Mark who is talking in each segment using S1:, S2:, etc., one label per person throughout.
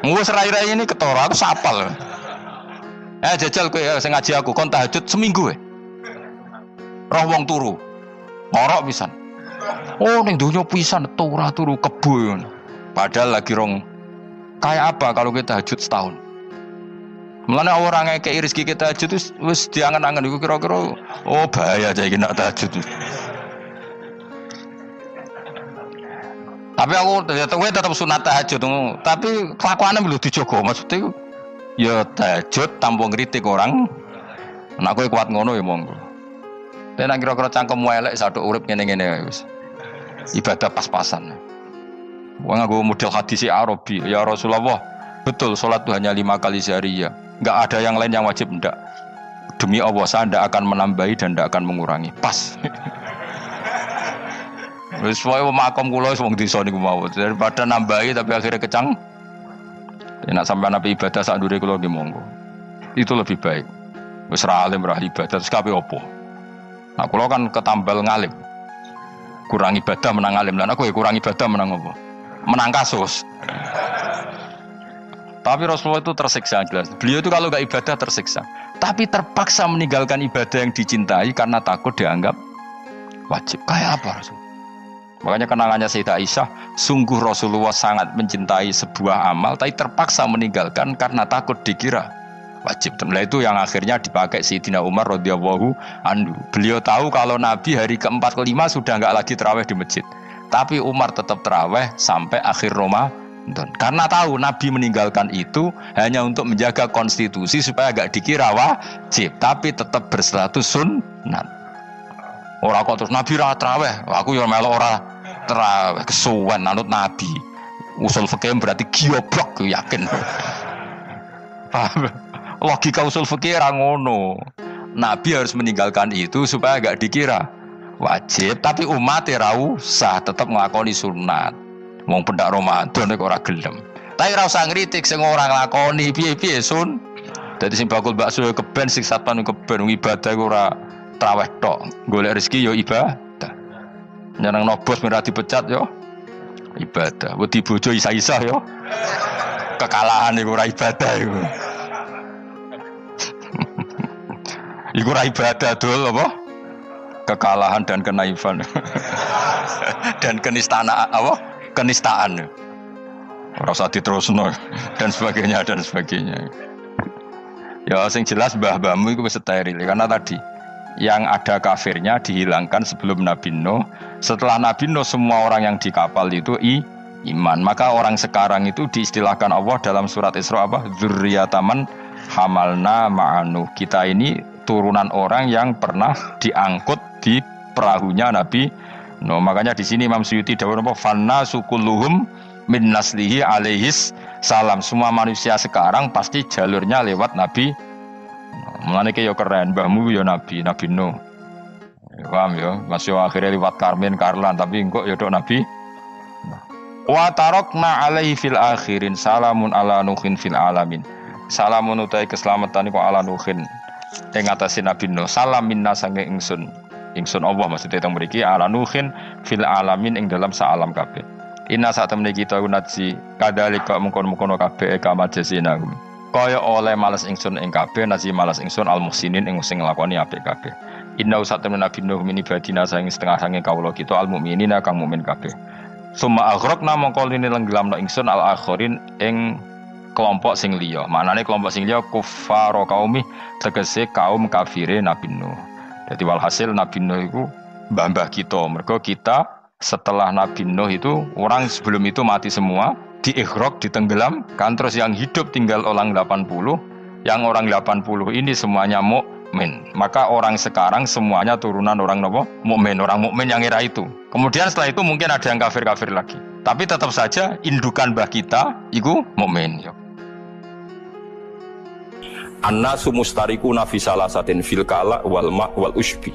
S1: Ngus rai-rai ini ketara aku sapal. Eh jajal kowe ya sing ngaji aku kon tahajud seminggu ya. Roh wong turu. Ngorok pisan. Oh ning donya pisan ora turu kebo. Padahal lagi rong kayak apa kalau kita tahajud setahun? Mulane orang kayak rezeki kita tahajud wis wis diangan-angan iku kira-kira oh bahaya aja iki nak tahajud. Tapi aku ternyata gue tetap sunat tahajud, tapi kelakuannya belum dijogo maksudnya ya tahajud tanpa ngeritik orang. Nak gue kuat ngono ya monggo. Nak kira-kira cangkem elek satu urip ngene-ngene wis. Ibadah pas-pasan. Wong nganggo model hadis Arabi, ya Rasulullah, betul sholat itu hanya lima kali sehari ya. Enggak ada yang lain yang wajib ndak. Demi Allah saya ndak akan menambahi dan ndak akan mengurangi. Pas. Wis wae makom kula wis wong desa niku mau. Daripada nambahi tapi akhirnya kecang. Enak sampai nabi ibadah saat dure kula nggih monggo. Itu lebih baik. Wis ra alim ra ibadah terus kabeh opo. Nah kula kan ketambal ngalim. Kurang ibadah menang alim. Lah aku ya kurang ibadah menang opo? Menang kasus. Tapi Rasulullah itu tersiksa jelas. Beliau itu kalau nggak ibadah tersiksa. Tapi terpaksa meninggalkan ibadah yang dicintai karena takut dianggap wajib. Kayak apa Rasul? Makanya kenangannya Sayyidah Aisyah, sungguh Rasulullah sangat mencintai sebuah amal, tapi terpaksa meninggalkan karena takut dikira wajib. Nah itu yang akhirnya dipakai Sayyidina Umar radhiyallahu anhu. Beliau tahu kalau Nabi hari keempat kelima sudah nggak lagi terawih di masjid. Tapi Umar tetap terawih sampai akhir Ramadan. Karena tahu Nabi meninggalkan itu hanya untuk menjaga konstitusi supaya nggak dikira wajib, tapi tetap berstatus sunnah. Orang kok terus Nabi ra terawih, aku ya melok ora terawih kesuwen anut Nabi. Usul fikih berarti gioblok yakin. Logika usul fikih ra. Nabi harus meninggalkan itu supaya gak dikira wajib, tapi umat ya usah tetap ngelakoni sunat. Wong pendak Ramadan kok ora gelem. Tapi ora usah ngritik sing ora nglakoni piye-piye sun. Dadi sing bakul bakso keben sing satpan keben ibadah ora traweh tok. Golek rezeki yo ibadah. Nyeneng nobos merah dipecat yo ibadah. Wedi bojo isa-isa yo. Kekalahan iku ora ibadah iku. iku ora ibadah dul apa? Kekalahan dan kenaifan. dan kenistaan apa? Kenistaan. Ora usah diterusno dan sebagainya dan sebagainya. Ya sing jelas mbah-mbahmu itu steril karena tadi yang ada kafirnya dihilangkan sebelum Nabi Nuh. Setelah Nabi Nuh semua orang yang di kapal itu i, iman. Maka orang sekarang itu diistilahkan Allah dalam surat Isra apa? Zurriyataman hamalna ma'anu. Kita ini turunan orang yang pernah diangkut di perahunya Nabi Nuh. Makanya di sini Imam Suyuti dawuh apa? Fanna sukuluhum min naslihi alaihis salam. Semua manusia sekarang pasti jalurnya lewat Nabi Mulane ke yo keren, mbahmu yo nabi, nabi Nuh. Paham yo, masih akhirnya lewat Karmen, Karlan, tapi kok yo dok nabi. Wa tarokna alaihi fil akhirin salamun ala nuhin fil alamin. Salamun utai keselamatan iku ala nuhin. Ing atase Nabi Nuh. Salam minna sange ingsun. Ingsun Allah maksudnya teng mriki ala nuhin fil alamin ing dalam saalam kabeh. Inna saat temene kita naji kadalika mengkon-mengkono kabeh kama jasina kaya oleh males ingsun ing kabeh nasi males ingsun al muhsinin ing sing nglakoni apik kabeh. Inna usat temen nabi nuh mini badina saing setengah sange kawula kita al mukminina kang mukmin kabeh. Summa aghraqna mongko lini lenggelamno ingsun al akhirin ing kelompok sing liya. Manane kelompok sing liya kufaro kaumi tegese kaum kafire nabi nuh. Jadi walhasil nabi nuh iku mbah-mbah kita. Mergo kita setelah Nabi Nuh itu orang sebelum itu mati semua di ikhrok ditenggelam kan terus yang hidup tinggal orang 80 yang orang 80 ini semuanya mukmin. Maka orang sekarang semuanya turunan orang nopo? Mukmin orang mukmin yang era itu. Kemudian setelah itu mungkin ada yang kafir kafir lagi. Tapi tetap saja indukan bah kita itu mukmin
S2: Anna sumustariku nafi satin fil kala wal ma wal usbi.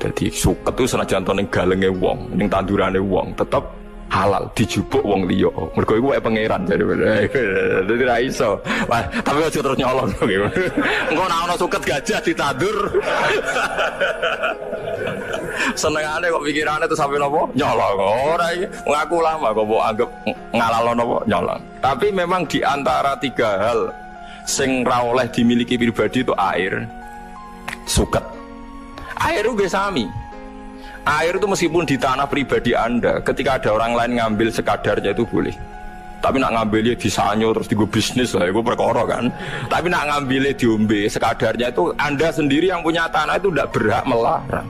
S2: Jadi suket itu senajan to ning galenge wong, ning tandurane wong, tetap halal dijupuk wong liya. Mergo iku wae pangeran jadi dadi ra iso. Wah, tapi aja terus nyolong. Engko nek ana suket gajah ditandur. Senengane kok pikirane tuh sampai nopo nyolong. Ora iki ngaku lama kok mbok anggap ngalalo nopo nyolong. Tapi memang di antara tiga hal sing ra oleh dimiliki pribadi itu air, suket. Air itu sami. Air itu meskipun di tanah pribadi Anda, ketika ada orang lain ngambil sekadarnya itu boleh. Tapi nak ngambilnya di sanyo terus di bisnis lah, itu perkara kan. Tapi nak ngambilnya diombe sekadarnya itu Anda sendiri yang punya tanah itu tidak berhak melarang.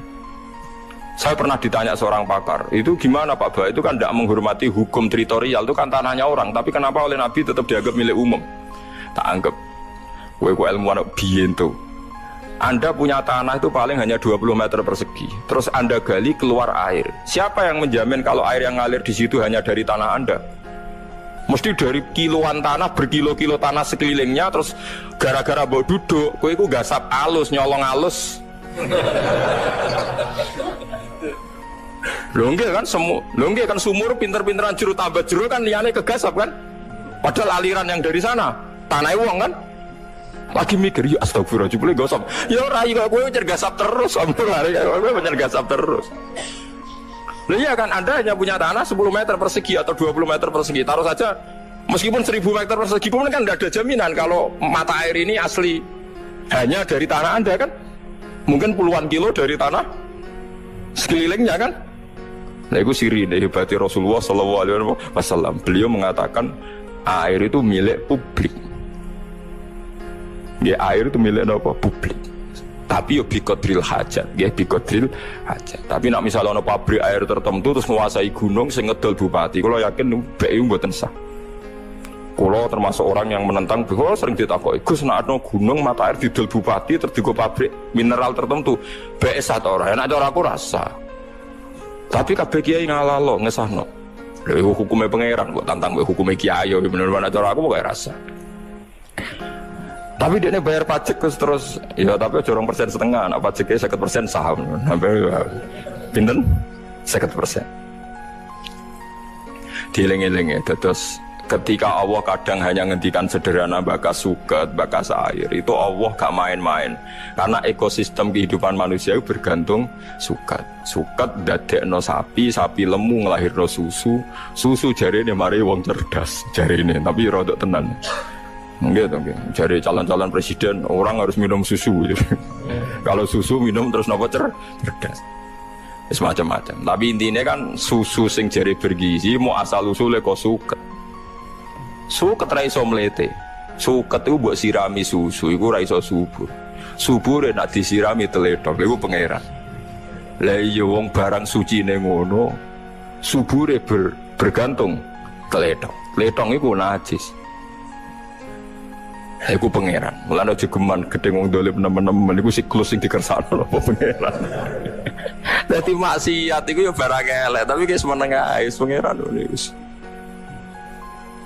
S2: Saya pernah ditanya seorang pakar, itu gimana Pak Bah? Itu kan tidak menghormati hukum teritorial, itu kan tanahnya orang. Tapi kenapa oleh Nabi tetap dianggap milik umum? Tak anggap. Gue ilmu anak biyen tuh. Anda punya tanah itu paling hanya 20 meter persegi. Terus Anda gali keluar air. Siapa yang menjamin kalau air yang ngalir di situ hanya dari tanah Anda? Mesti dari kiloan tanah, berkilo-kilo tanah sekelilingnya, terus gara-gara bawa duduk, kue itu gasap alus, nyolong alus. Longge kan semu, longge kan sumur pinter-pinteran juru tambah juru kan liane kegasap kan? Padahal aliran yang dari sana tanah uang kan? Lagi mikir ya astagfirullah boleh gosok? Ya rai kok gue cergasap terus ampun lari gue cergasap terus. Nah, iya kan Anda hanya punya tanah 10 meter persegi atau 20 meter persegi. Taruh saja meskipun 1000 meter persegi pun kan tidak ada jaminan kalau mata air ini asli. Hanya dari tanah Anda kan. Mungkin puluhan kilo dari tanah sekelilingnya kan. Nah itu siri hebati Rasulullah Sallallahu Alaihi Wasallam. Beliau mengatakan air itu milik publik Ya air itu milik apa? Publik. Tapi yo drill hajat, ya drill hajat. Tapi nak misalnya ono pabrik air tertentu terus menguasai gunung sing ngedol bupati, kalau yakin BU mboten sah. Kalau termasuk orang yang menentang, bahwa sering ditakoki, Gus nak ada gunung mata air didol bupati terus pabrik mineral tertentu, BS atau orang, enak orang aku rasa. Tapi kabeh kiai ngalalo ngesahno. Lha hukumnya pangeran kok tantang hukumnya kiai bener-bener cara aku pokoknya rasa. Tapi dia bayar pajak terus terus, ya tapi jorong persen setengah, nah pajaknya sekitar persen saham, sampai ya, pinten sekitar persen. Dieling-eling ya, terus ketika Allah kadang hanya ngendikan sederhana bakas suket, bakas air, itu Allah gak main-main. Karena ekosistem kehidupan manusia itu bergantung suket. Suket no sapi, sapi lemu no susu, susu jari ini mari wong cerdas jari ini, tapi rodok tenan. Enggak, enggak. Jadi calon-calon presiden orang harus minum susu. Gitu. Kalau susu minum terus nopo cer cerdas. Semacam-macam. Tapi intinya kan susu sing jari bergizi mau asal usule kok suket. Suket ra iso mlete. Suket itu buat sirami susu, iku ra iso subur. Subur nak disirami teledok, iku pangeran. Lah iya wong barang suci ning ngono, subure ber, bergantung teledok. Letong iku najis. Iku pangeran. Mulane aja geman gedhe wong dolim nemen-nemen iku siklus sing dikersakno apa pangeran. Dadi maksiat iku ya barang elek, tapi guys meneng ae pangeran wis.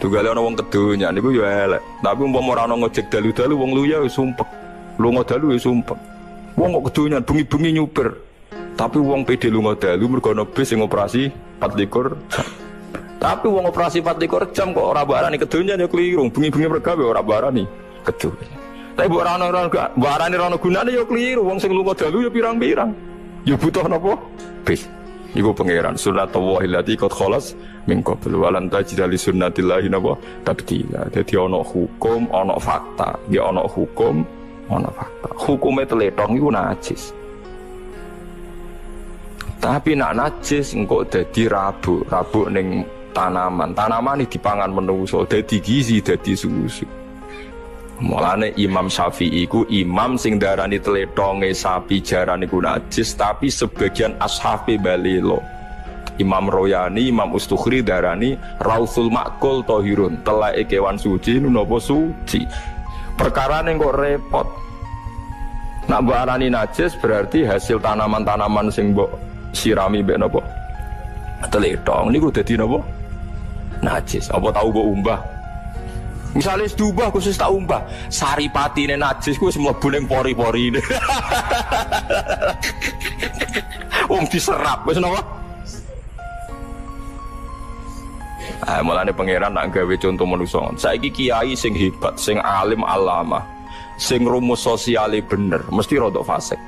S2: Tugale ana wong kedonya niku ya elek. Tapi umpama ora ana dalu-dalu wong luya wis sumpek. Lunga dalu wis sumpek. Wong kok kedonya bengi-bengi nyuper. Tapi wong pede lunga dalu mergo ana bis sing operasi 24 Tapi wong operasi 24 jam kok ora barani kedonya ya keliru. Bengi-bengi mergawe ora barani kedu. Tapi buat orang orang gak, buat orang orang gunanya ya keliru. Wong sing lunga dalu ya pirang-pirang. Ya butuh nopo? Bis. Iku pangeran sunat Allah illati qad khalas min qabl wa lan tajid li sunnatillahi napa tabdila. Dadi ana hukum, ana fakta. Ya ana hukum, ana fakta. Hukume teletong iku najis. Tapi nak najis engkau dadi rabu, rabu ning tanaman. Tanaman ini dipangan menungso, dadi gizi, dadi susu. Mulane Imam Syafi'i ku imam sing darani tletonge sapi jarane ku najis tapi sebagian ashabi balilo. Imam Royani, Imam Ustukhri darani Rausul Makul Tohirun Telai kewan suci nopo suci. Perkara ini kok repot. Nak barani najis berarti hasil tanaman-tanaman sing mbok sirami mbek nopo Teletong niku dadi nopo Najis. Apa tahu mbok umbah Misalnya diubah khusus tak umbah, saripati ini najis, gue semua buling pori-pori ini. Wong diserap, wes napa? Ah, mulane pangeran nak gawe contoh manusia. Saiki kiai sing hebat, sing alim alama, sing rumus sosiale bener, mesti rodok fasik.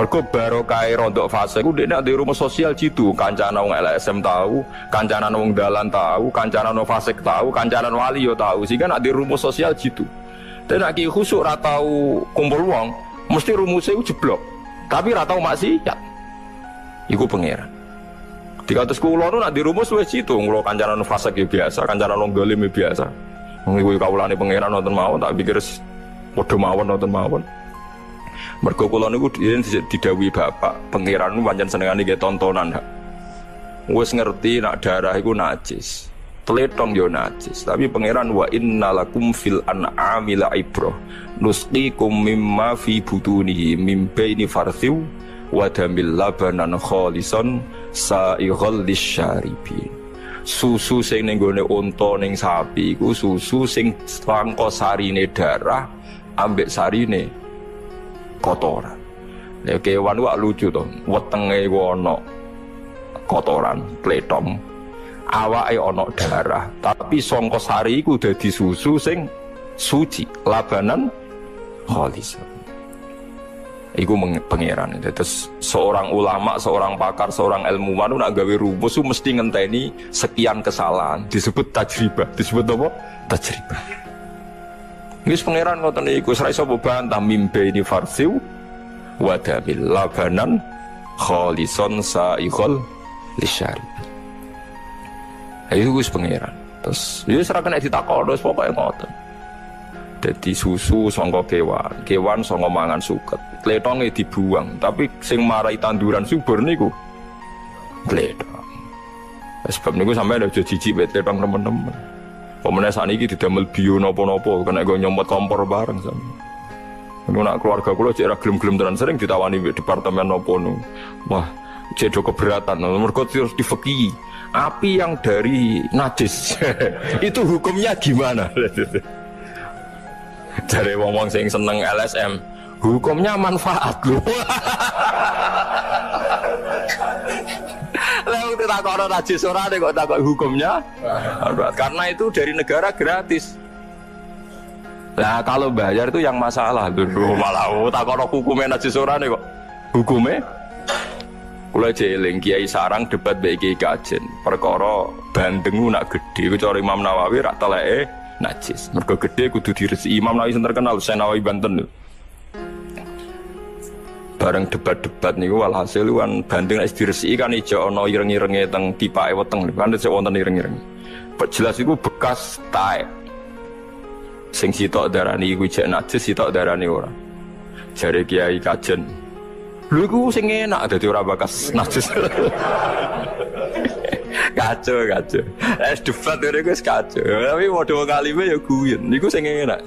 S2: Mergo barokah rontok fase ku dekne di rumah sosial jitu, kancana wong LSM tahu, kancana wong dalan tahu, kancana wong fasik tahu, kancana wali yo tahu. Sehingga nak di rumah sosial jitu. Dan nak khusuk ra tau kumpul wong, mesti rumusnya ku jeblok. Tapi ra tau maksiat. Iku pangeran. Di atas kulo nak di rumus wis jitu, kulo kancana wong fasik ya biasa, kancana wong dolim ya biasa. Wong iku kawulane pangeran nonton mawon tak pikir padha mawon nonton mawon. Mergo kula niku didawi bapak, pangeran pancen senengane nggih tontonan. Wis ngerti nak darah iku najis. Teletong yo najis, tapi pangeran wa innalakum fil an'ami la ibrah. Nusqikum mimma fi butunihi mim baini farthiw wa damil labanan khalisan sa'ighal lisyaribin. Susu sing ning gone unta ning sapi iku susu sing sangka sarine darah ambek sarine kotoran. Ya kewan wak lucu tuh, wetenge wono kotoran, pletong. Awake ono darah, tapi songko sari iku dadi susu sing suci, labanan khalis. Iku pangeran. Terus seorang ulama, seorang pakar, seorang ilmuwan nak gawe rumus mesti ngenteni sekian kesalahan. Disebut tajribah. Disebut apa? Tajribah. Wis pangeran ngoten niku ora iso bantah mimbe ini farsiu wa damil labanan khalison sa'ikhol lisyari. Ayo wis pangeran. Terus ya ora kena ditakon terus pokoke ngoten. Jadi susu songko kewan, kewan songko mangan suket. Tletongnya dibuang, tapi sing marai tanduran subur niku tletong. Sebab niku sampai ada jijik bet tletong teman-teman. Pemenang saat ini didamel bio nopo-nopo, kena gue nyomot kompor bareng sama. Ini nak keluarga kulo cek gelem-gelem tenan sering ditawani di departemen nopo nu. Wah, cek keberatan. Mereka harus difeki. Api yang dari najis itu hukumnya gimana? Dari wong-wong sing seneng LSM, hukumnya manfaat loh. Lalu kita takut najis ora kok takut hukumnya. Karena itu dari negara gratis. Nah kalau bayar itu yang masalah dulu malah oh, takut hukumnya najis ora kok. Hukumnya Kula jeling Kiai Sarang debat Kiai Kajen. Perkara bandengu nak gede, kecuali Imam Nawawi rak teleke najis. Mergo gede kudu diresi Imam Nawawi sing terkenal Nawawi Banten. Bareng debat-debat niku walhasil kan banding nek diresiki kan ijo ana ireng-irenge teng pipake weteng kan sik wonten ireng-ireng. Jelas iku bekas tae. Sing sitok darani iku jek najis sitok darani ora. Jare Kiai Kajen. Lho iku sing enak dadi ora bakas najis. kacau kacau. Es debat ini gue kacau. Tapi model kalime ya guyon. Niku sing enak.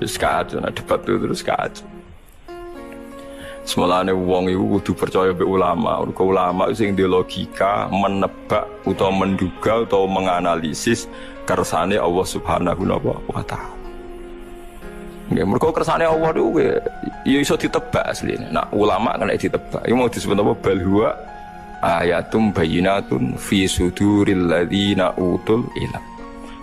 S2: Terus kacau, nah debat itu terus kacau. Semulane wong iku kudu percaya be ulama. Mergo ulama sing di logika menebak utawa menduga utawa menganalisis kersane Allah Subhanahu wa taala. Nggih, mergo kersane Allah itu ya iso ditebak asline. Nah, ulama kan ditebak. Iku mau disebut apa bal huwa ayatum bayinatun fi suduril ladzina utul ilm.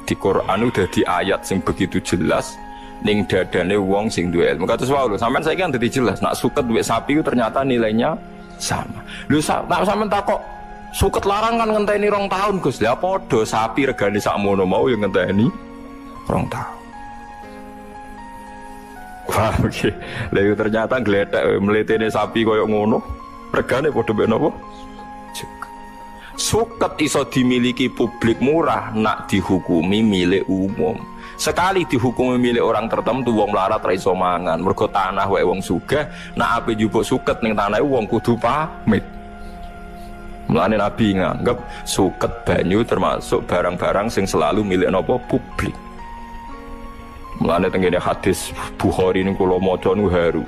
S2: Di Quran udah di ayat sing begitu jelas ning dadane wong sing duwe ilmu. Kados wae lho, sampean saiki kan dadi jelas nak suket duwe sapi itu ternyata nilainya sama. Lho nak sampean takok suket larang kan ngenteni rong tahun Gus. Lah padha sapi regane sakmono mau yang ngenteni rong tahun. Wah, oke. Lalu ternyata geletek melitene sapi koyok ngono. Regane padha ben napa? Suket iso dimiliki publik murah nak dihukumi milik umum. Sekali dihukumi milik orang tertentu wong melarat ra iso mangan. Mergo tanah wae wong sugih, nak ape njupuk suket ning tanah wong kudu pamit. Mulane Nabi nganggep suket banyu termasuk barang-barang sing selalu milik nopo publik. Mulane tenggene hadis Bukhari ini kula maca nu haru.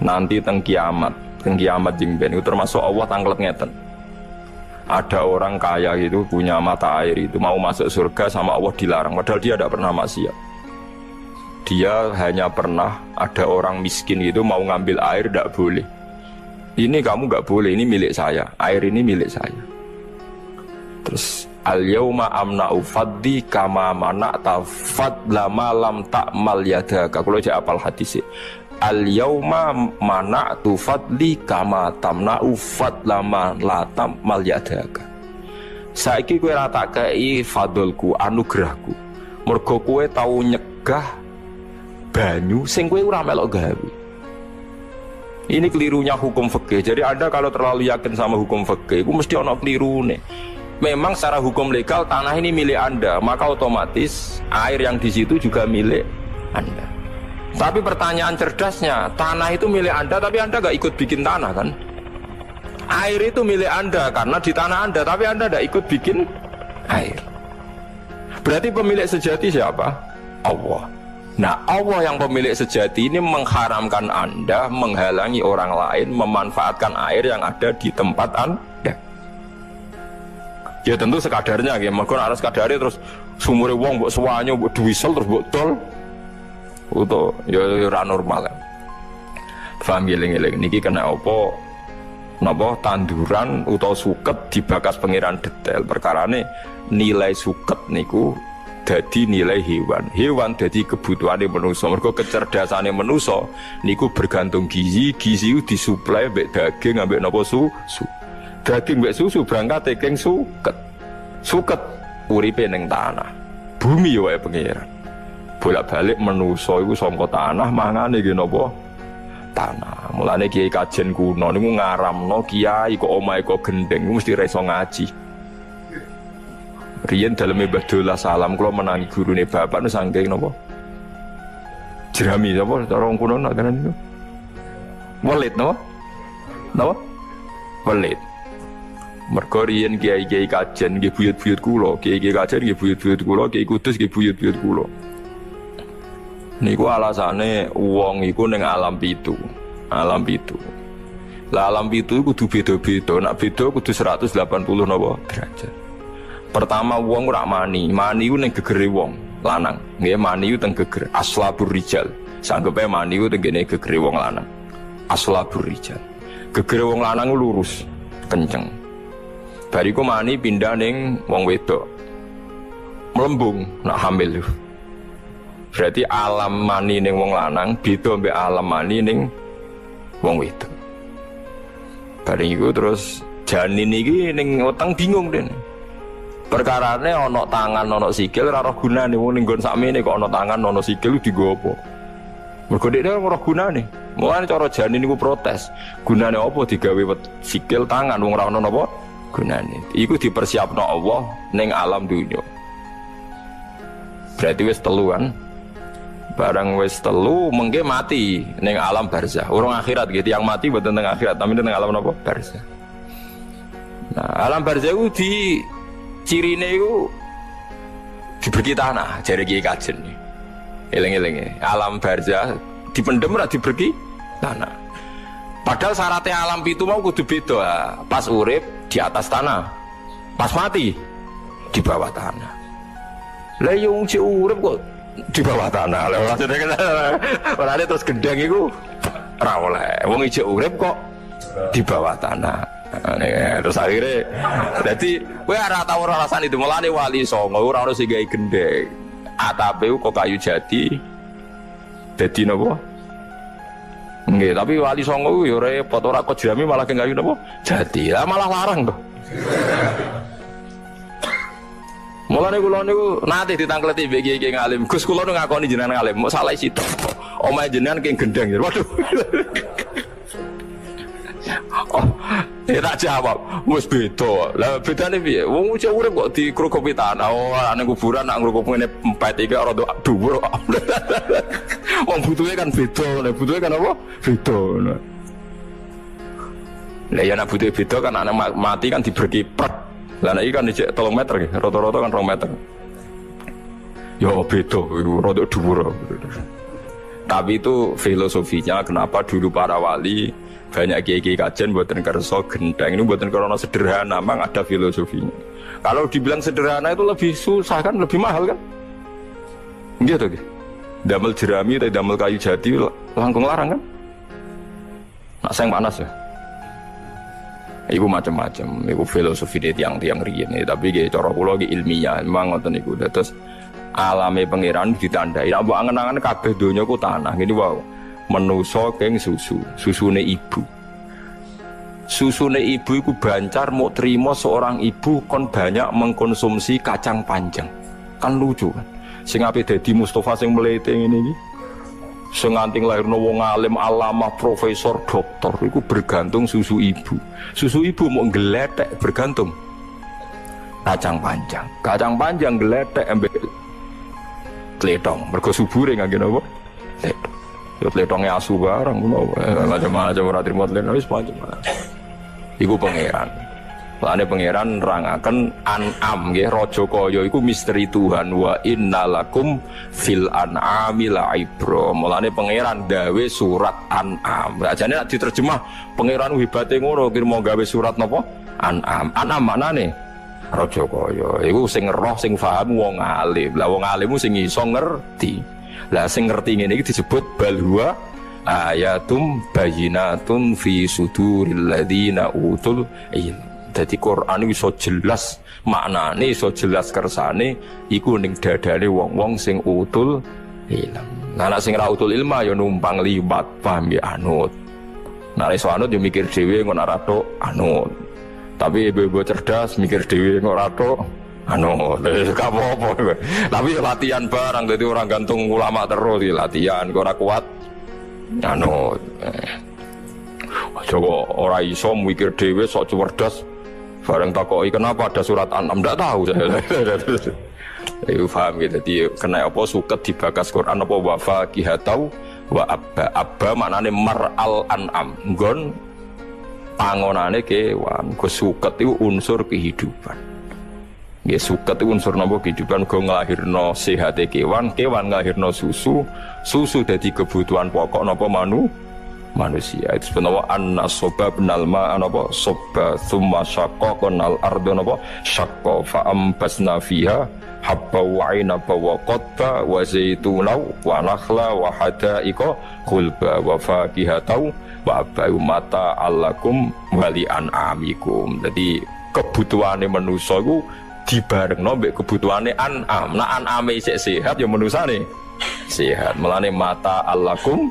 S2: Nanti teng kiamat, teng kiamat jeng ben termasuk Allah tanglet ngeten ada orang kaya itu punya mata air itu mau masuk surga sama Allah dilarang. Padahal dia tidak pernah maksiat. Dia hanya pernah ada orang miskin itu mau ngambil air tidak boleh. Ini kamu nggak boleh ini milik saya. Air ini milik saya. Terus al yauma amna ufaddi kama mana tafad lama lam tak mal yadaka. Kalau jadi apal hadis al yauma mana tu fadli kama tamna ufat lama latam mal yadaka saiki kowe ora tak kei fadlku anugerahku mergo kowe tau nyegah banyu sing kowe ora melok gawe ini kelirunya hukum fikih. Jadi Anda kalau terlalu yakin sama hukum fikih, itu mesti ono keliru nih. Memang secara hukum legal tanah ini milik Anda, maka otomatis air yang di situ juga milik Anda. Tapi pertanyaan cerdasnya, tanah itu milik Anda, tapi Anda gak ikut bikin tanah kan? Air itu milik Anda karena di tanah Anda, tapi Anda gak ikut bikin air. Berarti pemilik sejati siapa? Allah. Nah Allah yang pemilik sejati ini mengharamkan Anda menghalangi orang lain memanfaatkan air yang ada di tempat Anda. Ya tentu sekadarnya ya, maka harus sekadari terus sumure wong buat suwanyo buat duisel terus buat tol. Itu ya, ya ora normal kan. Faham giling-giling niki kena apa tanduran utawa suket dibakas pangeran detail perkara nilai suket niku dadi nilai hewan. Hewan dadi kebutuhane manusa. Mergo kecerdasane manusa niku bergantung gizi, gizi disuplai mbek daging ambek napa susu. Daging mbek susu berangkat king suket. Suket uripe ning tanah. Bumi yo wae pengiran. Bolak-balik manusa iku saka tanah mangane nggih napa? tanah. Mulane kiai kajen kuno niku ngaramno kiai kok omahe kok gendeng mesti reso ngaji. Rian dalam ibadullah salam kalau menangi guru nih bapak nih sanggeng nopo jerami nopo orang kuno nak kan itu walid nopo nopo walid mergo riyen kiai-kiai kajen nggih buyut-buyut kula kiai-kiai kajen nggih buyut-buyut kula kiai kudus nggih buyut-buyut kula niku alasane wong iku ning alam pitu alam pitu lah alam pitu kudu beda-beda nak beda kudu 180 napa derajat Pertama wong ora mani, mani ku ning gegere wong lanang. Nggih mani ku teng geger aslabur rijal. Sanggepe mani ku teng gegere wong lanang. Aslabur rijal. Gegere wong lanang lurus, kenceng. Bariku mani pindah ning wong wedok. Melembung nak hamil. Berarti alam mani ning wong lanang beda mbek alam mani ning wong wedok. Bareng iku terus janin iki ning weteng bingung deh perkarane ono tangan ono sikil ora roh gunane. Wong ning nggon sakmene kok ono tangan ono sikil digo apa? Mergo dekne ora gunane. Mulane cara jani niku protes. Gunane apa? Digawe sikil tangan. Wong ora ono napa? Gunane. Iku dipersiapno Allah ning alam dunia berarti wis telu kan barang wis telu mengke mati ning alam barzah. Urung akhirat gitu yang mati buat tentang akhirat tapi tentang alam apa? Barzah. Nah alam barzah itu di cirine itu diberi tanah jari kiai kajen eleng eleng alam barza dipendem ora diberi tanah. Padahal syaratnya alam itu mau kudu beda. Pas urip di atas tanah pas mati di bawah tanah. Lah yung si urip kok di bawah tanah lah maksudnya kan orang terus gendang itu ora oleh. Wong urip kok di bawah tanah. Ane, terus akhirnya jadi gue arah tahu rasan itu. Malah nih wali songo orang harus gay gendeng. Atape kok kayu jati jadi. Nopo Nggih, tapi wali songo yo repot. Ora kok jerami malah ke kayu nopo jati lah malah larang tuh Mulane kula niku nate ditangkleti mbek kiai ngalim. Gus kula nu ngakoni jenengan ngalim, mau salah sitok. Omahe jenengan ki gendeng. Waduh. oh, ya tak jawab, wis beda. Lah bedane piye? Wong ucap urip kok dikrukupi tanah. Oh, ana kuburan nak ngrukup ngene empet iki ora dhuwur. Wong butuhe kan beda, lah butuhe kan apa? Beda. Lah ya nak butuhe beda kan anak mati kan diberki prek. Lah nek kan dicek 3 meter iki, rata-rata kan 2 meter. Ya beda, rada dhuwur. Tapi itu filosofinya kenapa dulu para wali banyak kiai-kiai kajian buatan kerso gendang ini buatan korona sederhana memang ada filosofinya. Kalau dibilang sederhana itu lebih susah kan lebih mahal kan? Gitu gitu damel jerami damel kayu jati langkung larang kan? Nak sayang panas ya Ibu macam-macam, ibu filosofi dia tiang-tiang rian, tapi gaya cara pulau ilmiah, memang ngoten ibu. Terus alami pangeran ditandai. Nak buat angan-angan kabeh dunia ku tanah, gini wow menuso keng susu, susune ibu. Susune ibu iku bancar mau terima seorang ibu kon banyak mengkonsumsi kacang panjang. Kan lucu kan. Sing ape dadi Mustafa sing melete ngene iki. Sing nganti lairno wong alim alamah profesor doktor iku bergantung susu ibu. Susu ibu mau geletek bergantung kacang panjang. Kacang panjang geletek ambek tletong. Mergo subure ngangge napa? Tletong. Yo tletongnya asu barang ngono. Macam-macam ora trimo tletong wis macam-macam. Iku pangeran. Lane pangeran rangaken an'am nggih raja kaya iku misteri Tuhan wa innalakum fil an'ami la ibra. Mulane pangeran dawe surat an'am. Ajane nek diterjemah pangeran hebate ngono kira mau gawe surat napa? An'am. An'am maknane raja kaya. Iku sing roh sing paham wong alim. Lah wong alimmu sing iso ngerti. Lah sing ngerti ngene iki disebut balwa ayatum bayinatun fi suduril ladina utul ilm. Jadi Quran iso jelas maknane iso jelas kersane iku ning dadane wong-wong sing utul ilm. Nah, nek sing ra utul ilma ya numpang liwat paham ya anut. Nah, iso anut ya mikir dhewe ngono ora anut. Tapi ibu-ibu cerdas mikir dhewe kok ora anu gak apa-apa. Tapi latihan barang jadi orang gantung ulama terus di latihan ora kuat anu Coba orang iso mikir dewe sok cerdas bareng takoi kenapa ada surat An'am ndak tahu saya. Iku paham gitu. Jadi kena apa suket dibakas Quran apa wafa kihatau wa abba abba maknane mar al an'am nggon pangonane kewan. Ku suket itu unsur kehidupan. Ya suket itu unsur nopo kehidupan go nglahirno sehate kewan, kewan nglahirno susu, susu jadi kebutuhan pokok nopo manu manusia. Itu sebenarnya anna soba benal ma apa? Soba thumma syakko konal ardo apa? Syakko fa ambasna fiha habba wa ainaba wa qadba wa zaitunau wa nakhla wa hadaika khulba wa fakihatau wa abayu mata alakum wali an'amikum. Jadi kebutuhane manusia itu dibareng nombek kebutuhane an'am. Nah an'ame isek sehat ya nih sehat. Melane mata alakum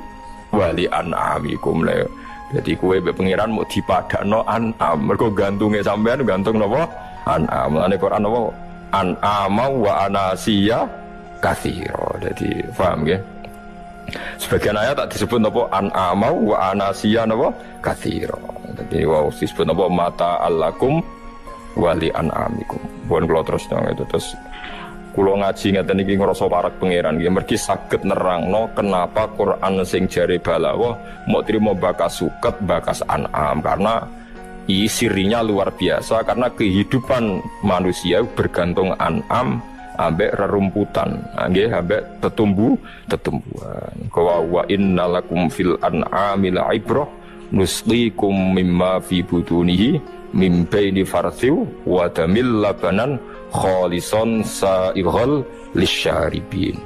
S2: wali an'amikum le. Jadi kue be pangeran mau dipadakno an'am. Mergo gantunge sampean gantung napa? An'am. Mulane Quran napa? An'ama wa anasiya kathiro. Jadi paham ya? Sebagian ayat tak disebut napa an'ama wa anasiya napa? Kathiro. Jadi wow disebut napa mata alakum wali an'amikum. Bukan kalau terus dong itu terus Kulo ngaji ngeten iki ngrasa parak pangeran nggih. Mergi saged nerangno kenapa Quran sing jare balawa mau terima bakas suket bakas an'am. Karena sirinya luar biasa karena kehidupan manusia bergantung an'am ambek rerumputan. Nggih ambek tetumbu tetumbuhan. Wa wa innalakum fil an'ami ibrah nusqikum mimma fi butunihi mim baini farthiw wa labanan kholison sa'ighal lisyaribin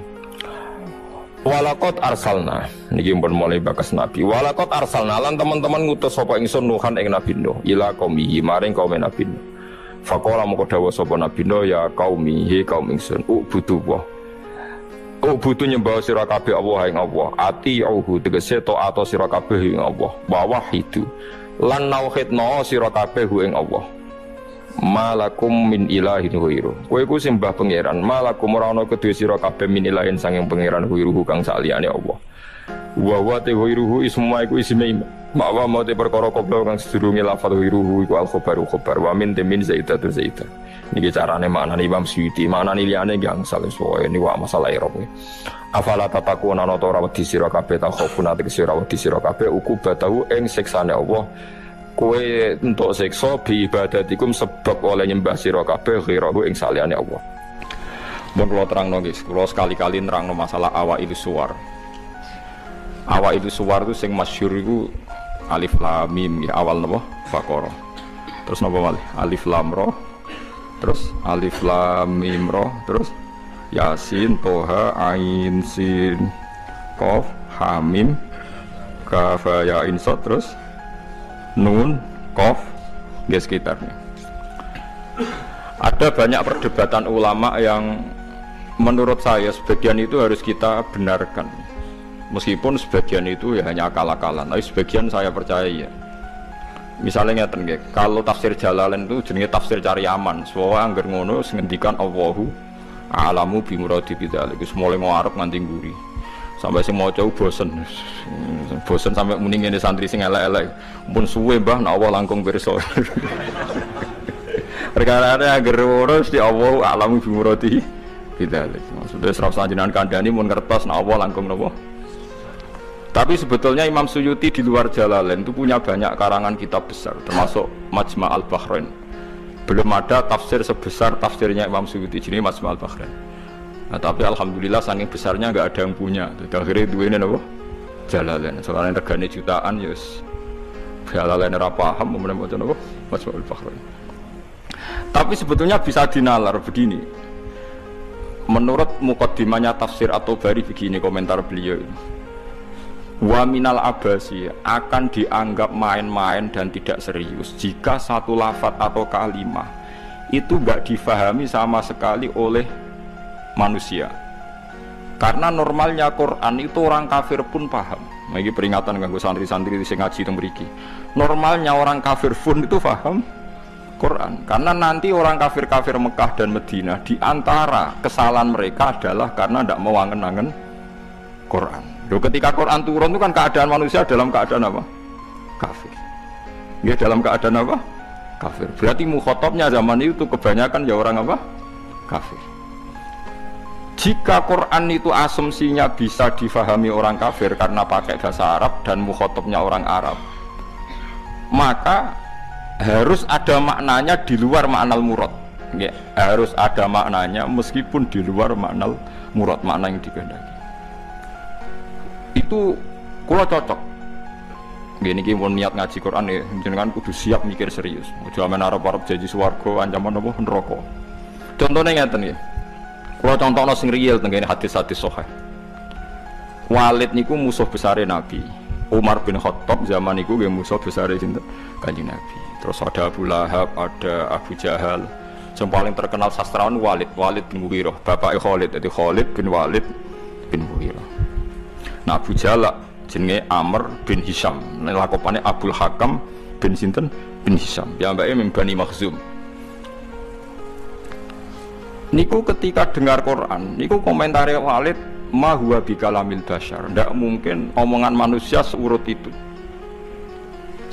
S2: Walakot arsalna niki pun mulai bakas nabi. Walakot arsalna lan teman-teman ngutus sapa ingsun nuhan ing nabi Nuh ila qaumihi maring kaum nabi Nuh. Faqala moko dawuh sapa nabi Nuh ya qaumi he kaum ingsun ubudu wa. Ubudu nyembah sira kabeh Allah ing Allah. Ati auhu tegese taat sira kabeh ing Allah. Wa wahidu lan nauhidna sira kabeh ing Allah malakum min ilahin huiru. Kowe ku sembah pangeran. Malakum ora ana kedue sira kabeh min ilahin sanging pangeran huiru kang saliyane Allah. Wa wa te huiruhu isma iku isme mawa mau te perkara koplo kang sedurunge lafal huiruhu iku al khabaru khabar wa min te min zaitatu zaitah. Niki carane maknane Imam Suyuti. Maknane liyane gangsal soe ini wa masalah irab afala tatakuna ana ora wedi sira kabeh ta khofuna te sira wedi sira kabeh. Ukubatahu ing siksane Allah kue untuk sekso bi ibadatikum sebab oleh nyembah sira kabeh ghirahu ing saliyane Allah. Mun kula terangno guys, kula sekali-kali nerangno masalah awa itu suar. Awa itu suar itu sing masyhur iku alif lam mim ya awal napa? Baqarah. Terus napa malih? Alif lam ra. Terus alif lam mim ra, terus Yasin, Toha, Ain, Sin, Qaf, Hamim, Kaf, Ya, Insot, terus nun, kof, di sekitarnya. Ada banyak perdebatan ulama yang menurut saya sebagian itu harus kita benarkan.
S1: Meskipun sebagian itu ya hanya akal-akalan, tapi sebagian saya percaya ya. Misalnya ngeten kalau tafsir Jalalain itu jenenge tafsir cari aman. Soale angger ngono ngendikan Allahu alamu bi muradi bidzalik. Wis mulai ngarep nganti nguri. Sampai sing maca bosen. Bosen sampai muni ngene santri sing elek-elek. Pun suwe Mbah nak Allah langkung pirsa. Perkara ada angger ngono di Allah alamu bi muradi bidzalik. Maksudnya serap sanjinan kandhani mun ngertos nak Allah langkung napa? Tapi sebetulnya Imam Suyuti di luar Jalalain itu punya banyak karangan kitab besar, termasuk Majma' al-Bahrain. Belum ada tafsir sebesar tafsirnya Imam Suyuti, jadi Majma' al-Bahrain. Nah, tapi Alhamdulillah saking besarnya nggak ada yang punya. Jadi akhirnya ini apa? Jalalain. Soalnya regane jutaan, yus. Jalalain ora paham, kemudian mau apa? Majma' al-Bahrain. Tapi sebetulnya bisa dinalar begini. Menurut mukaddimahnya tafsir atau bari begini komentar beliau ini wa minal abasi akan dianggap main-main dan tidak serius jika satu lafat atau kalimah itu gak difahami sama sekali oleh manusia karena normalnya Quran itu orang kafir pun paham ini peringatan ganggu santri-santri di ngaji itu beriki normalnya orang kafir pun itu paham Quran karena nanti orang kafir-kafir Mekah dan Medina di antara kesalahan mereka adalah karena tidak mau angen-angen Quran Loh, ketika Quran turun itu kan keadaan manusia dalam keadaan apa? Kafir. Ya dalam keadaan apa? Kafir. Berarti mukhotobnya zaman itu kebanyakan ya orang apa? Kafir. Jika Quran itu asumsinya bisa difahami orang kafir karena pakai bahasa Arab dan mukhotobnya orang Arab, maka harus ada maknanya di luar makna murad. Ya, harus ada maknanya meskipun di luar makna murad, makna yang dikehendaki. Itu kulo cocok. Gini mau niat ngaji Quran ya. Jangan kudu siap mikir serius. Jangan Arab Arab jadi suwargo ancaman apa? Neraka. Contohnya ngeten ya kulo contoh sing real tenggene hadis-hadis soheh Walid niku musuh besar Nabi. Umar bin Khattab zaman niku gak musuh besar sinten? Kanjeng Nabi. Terus ada Abu Lahab ada Abu Jahal. Yang paling terkenal sastrawan Walid Walid bin Mughirah. Bapak Khalid jadi Khalid bin Walid bin Mughirah. Nah Abu Jalak jenenge Amr bin Hisham. Lakopane Abdul Hakam bin Sinten? Bin Hisham. Ya mbak Bani Makhzum. Niku ketika dengar Quran, niku komentar Walid ma huwa bikalamil bashar. Tidak mungkin omongan manusia seurut itu.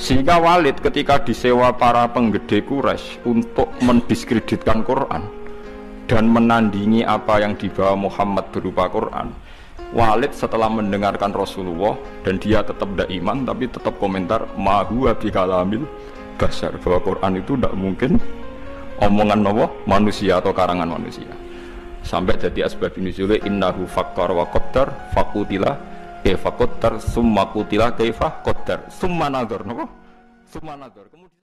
S1: Sehingga Walid ketika disewa para penggede Quraisy untuk mendiskreditkan Quran dan menandingi apa yang dibawa Muhammad berupa Quran, Walid setelah mendengarkan Rasulullah dan dia tetap tidak iman tapi tetap komentar mahu kalamil basar bahwa Quran itu tidak mungkin omongan Allah manusia atau karangan manusia. Sampai jadi asbab juga innahu fakkar wa qaddar fakutila kaifa qaddar summa kutila kaifa qaddar. Summa nadhar summa nadhar. kemudian